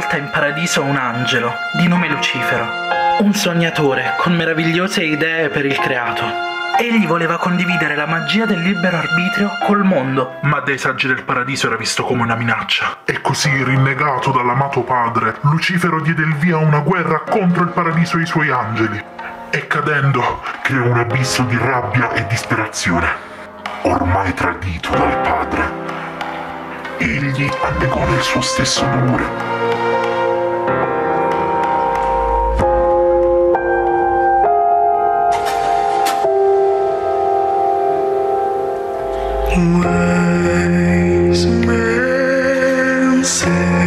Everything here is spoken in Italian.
volta in paradiso un angelo, di nome Lucifero, un sognatore con meravigliose idee per il creato. Egli voleva condividere la magia del libero arbitrio col mondo. Ma dai saggi del paradiso era visto come una minaccia. E così, rinnegato dall'amato padre, Lucifero diede il via a una guerra contro il paradiso e i suoi angeli. E cadendo, creò un abisso di rabbia e disperazione. Ormai tradito dal padre, egli annegò nel suo stesso dolore Wise man said.